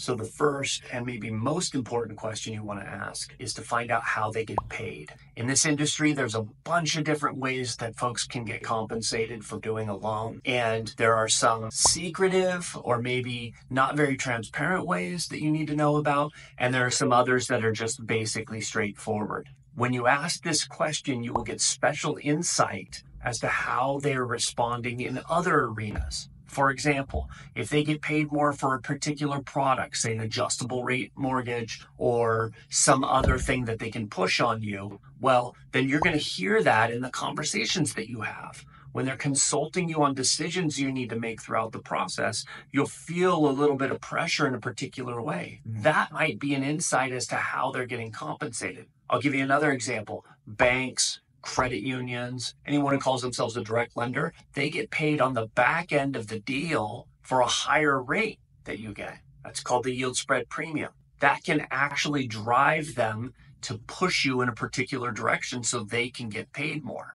So, the first and maybe most important question you want to ask is to find out how they get paid. In this industry, there's a bunch of different ways that folks can get compensated for doing a loan. And there are some secretive or maybe not very transparent ways that you need to know about. And there are some others that are just basically straightforward. When you ask this question, you will get special insight as to how they're responding in other arenas. For example, if they get paid more for a particular product, say an adjustable rate mortgage or some other thing that they can push on you, well, then you're going to hear that in the conversations that you have. When they're consulting you on decisions you need to make throughout the process, you'll feel a little bit of pressure in a particular way. Mm-hmm. That might be an insight as to how they're getting compensated. I'll give you another example banks, credit unions, anyone who calls themselves a direct lender, they get paid on the back end of the deal for a higher rate that you get. That's called the yield spread premium. That can actually drive them to push you in a particular direction so they can get paid more.